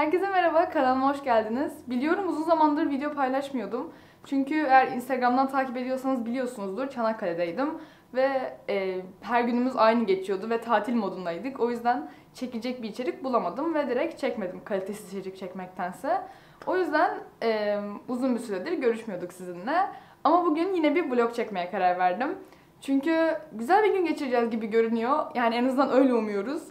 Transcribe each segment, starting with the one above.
Herkese merhaba, kanalıma hoş geldiniz. Biliyorum uzun zamandır video paylaşmıyordum. Çünkü eğer Instagram'dan takip ediyorsanız biliyorsunuzdur Çanakkale'deydim. Ve e, her günümüz aynı geçiyordu ve tatil modundaydık. O yüzden çekecek bir içerik bulamadım ve direkt çekmedim kalitesiz içerik çekmektense. O yüzden e, uzun bir süredir görüşmüyorduk sizinle. Ama bugün yine bir vlog çekmeye karar verdim. Çünkü güzel bir gün geçireceğiz gibi görünüyor. Yani en azından öyle umuyoruz.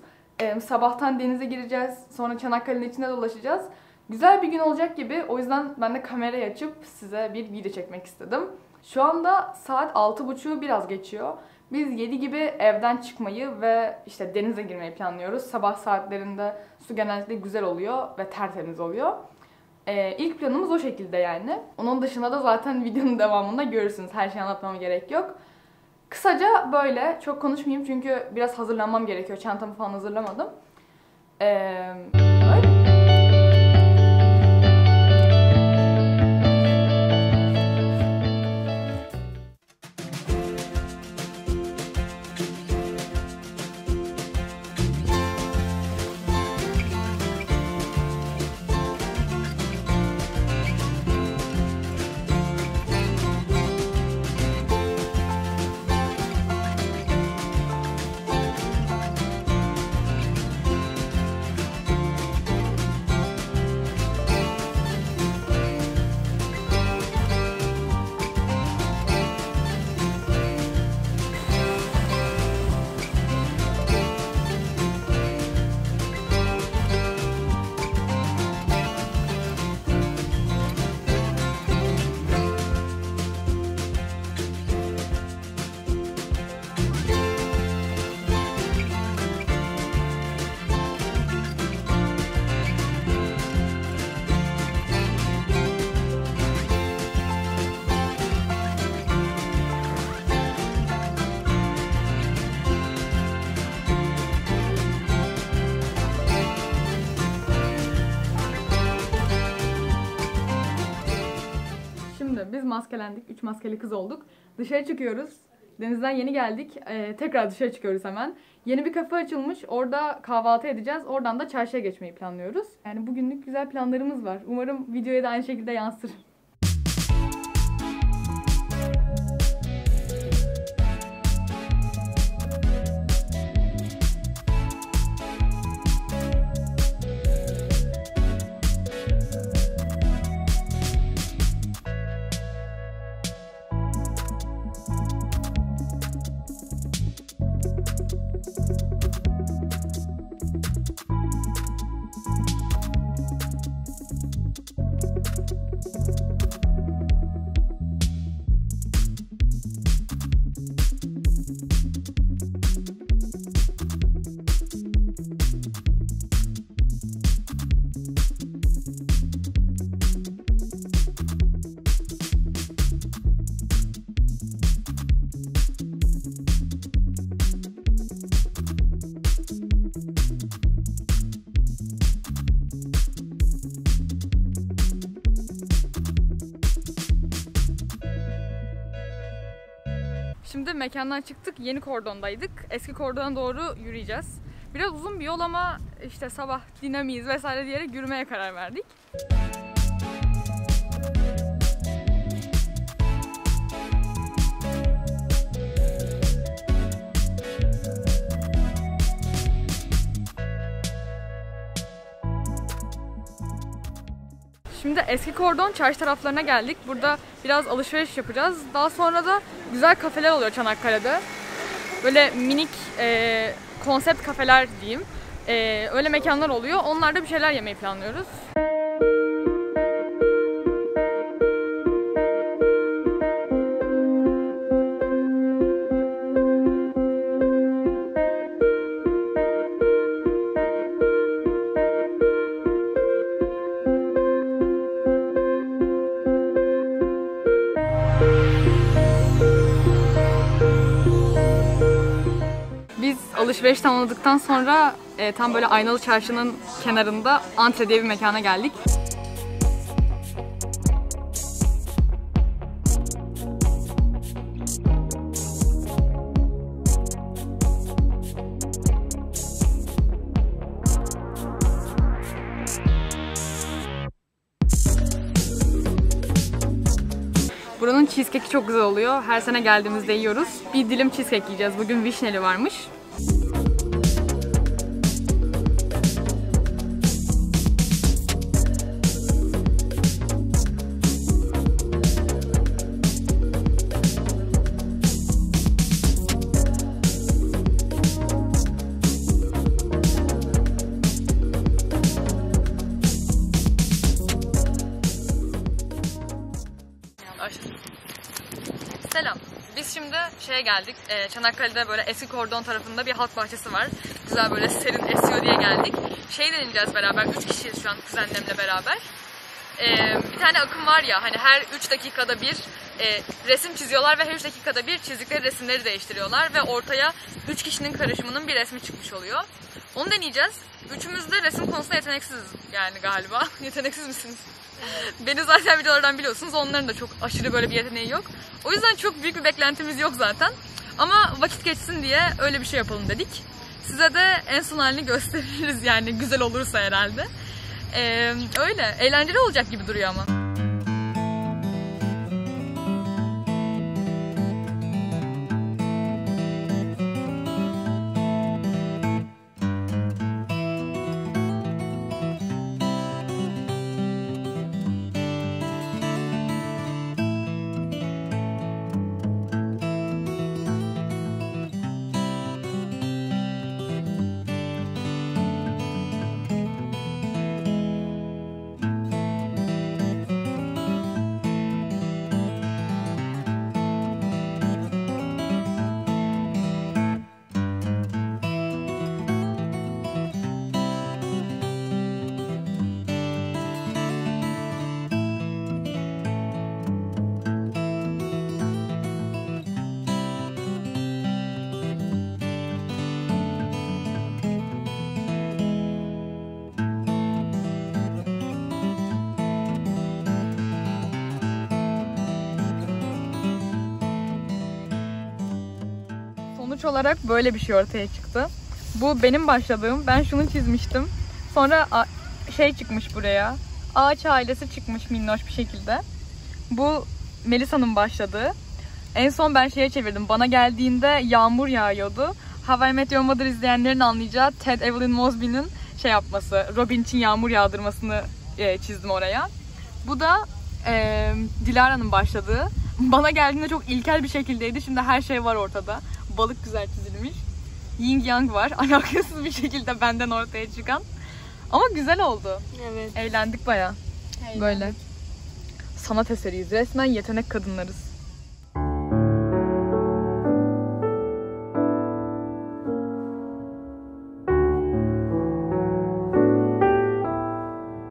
Ee, sabahtan denize gireceğiz. Sonra Çanakkale'nin içinde dolaşacağız. Güzel bir gün olacak gibi. O yüzden ben de kamerayı açıp size bir video çekmek istedim. Şu anda saat 6.30'u biraz geçiyor. Biz 7 gibi evden çıkmayı ve işte denize girmeyi planlıyoruz. Sabah saatlerinde su genellikle güzel oluyor ve tertemiz oluyor. Ee, ilk planımız o şekilde yani. Onun dışında da zaten videonun devamında görürsünüz. Her şeyi anlatmama gerek yok. Kısaca böyle. Çok konuşmayayım çünkü biraz hazırlanmam gerekiyor. Çantamı falan hazırlamadım. Ee, biz maskelendik. Üç maskeli kız olduk. Dışarı çıkıyoruz. Denizden yeni geldik. Ee, tekrar dışarı çıkıyoruz hemen. Yeni bir kafe açılmış. Orada kahvaltı edeceğiz. Oradan da çarşıya geçmeyi planlıyoruz. Yani bugünlük güzel planlarımız var. Umarım videoya da aynı şekilde yansır. Şimdi mekandan çıktık. Yeni kordondaydık. Eski kordona doğru yürüyeceğiz. Biraz uzun bir yol ama işte sabah dinamiyiz vesaire diyerek yürümeye karar verdik. Şimdi eski kordon çarşı taraflarına geldik. Burada biraz alışveriş yapacağız. Daha sonra da güzel kafeler oluyor Çanakkale'de. Böyle minik e, konsept kafeler diyeyim. E, öyle mekanlar oluyor. Onlarda bir şeyler yemeyi planlıyoruz. Alışveriş tamamladıktan sonra e, tam böyle Aynalı Çarşı'nın kenarında Antre diye bir mekana geldik. Buranın cheesecake'i çok güzel oluyor. Her sene geldiğimizde yiyoruz. Bir dilim cheesecake yiyeceğiz. Bugün vişneli varmış. Podcast. Şeye geldik. Ee, Çanakkale'de böyle eski kordon tarafında bir halk bahçesi var. Güzel böyle serin esiyor diye geldik. Şey deneyeceğiz beraber. Üç kişiyiz şu an kuzenlerimle beraber. Ee, bir tane akım var ya hani her 3 dakikada bir e, resim çiziyorlar ve her 3 dakikada bir çizdikleri resimleri değiştiriyorlar ve ortaya 3 kişinin karışımının bir resmi çıkmış oluyor. Onu deneyeceğiz. Üçümüz de resim konusunda yeteneksiziz yani galiba. Yeteneksiz misiniz? Beni zaten videolardan biliyorsunuz. Onların da çok aşırı böyle bir yeteneği yok. O yüzden çok büyük bir beklentimiz yok zaten. Ama vakit geçsin diye öyle bir şey yapalım dedik. Size de en son halini gösteririz yani güzel olursa herhalde. Ee, öyle. Eğlenceli olacak gibi duruyor ama. Sonuç olarak böyle bir şey ortaya çıktı. Bu benim başladığım. Ben şunu çizmiştim. Sonra şey çıkmış buraya. Ağaç ailesi çıkmış minnoş bir şekilde. Bu Melisa'nın başladığı. En son ben şeye çevirdim. Bana geldiğinde yağmur yağıyordu. How I Met Your Mother izleyenlerin anlayacağı Ted Evelyn Mosby'nin şey yapması, Robin için yağmur yağdırmasını e, çizdim oraya. Bu da e, Dilara'nın başladığı. Bana geldiğinde çok ilkel bir şekildeydi. Şimdi her şey var ortada. Balık güzel çizilmiş. Yin Yang var. Alakasız bir şekilde benden ortaya çıkan. Ama güzel oldu. Evet. Eğlendik baya. Böyle. Sanat eseriyiz. Resmen yetenek kadınlarız.